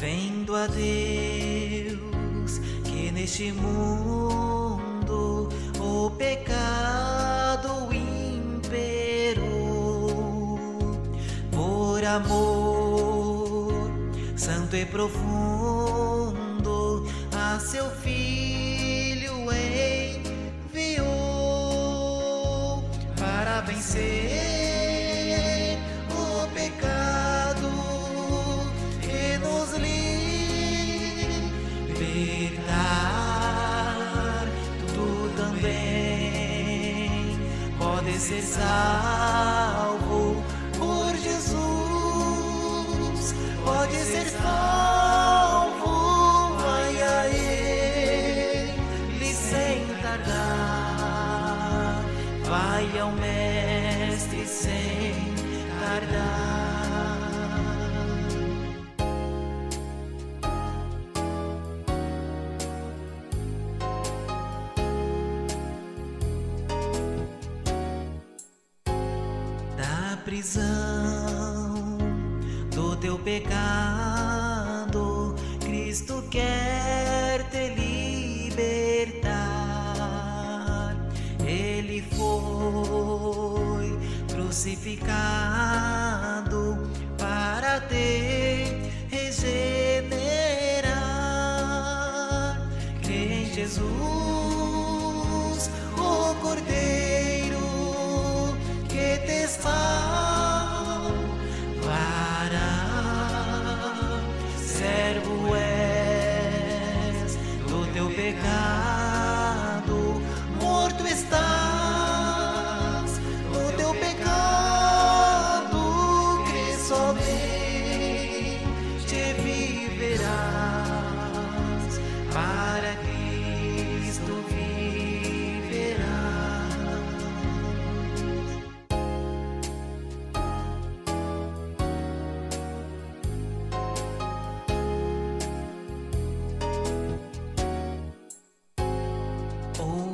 vendo a Deus que neste mundo o pecado imperou. Por amor santo e profundo a seu filho enviou para vencer libertar. Tu também pode ser salvo por Jesus, pode ser salvo, vai a Ele sem tardar, vai ao Mestre sem tardar. Prisão do teu pecado, Cristo quer te libertar. Ele foi crucificado para te regenerar. Crê em Jesus, teu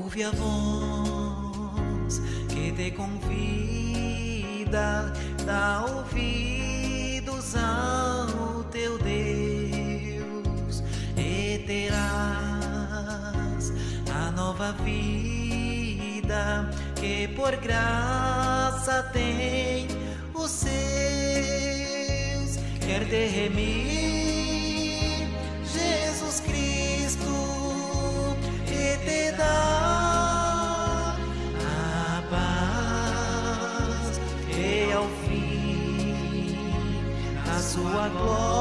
Ouve a voz que te convida, dá ouvidos ao teu Deus e terás a nova vida que por graça tem os seus, quer te remir paz e ao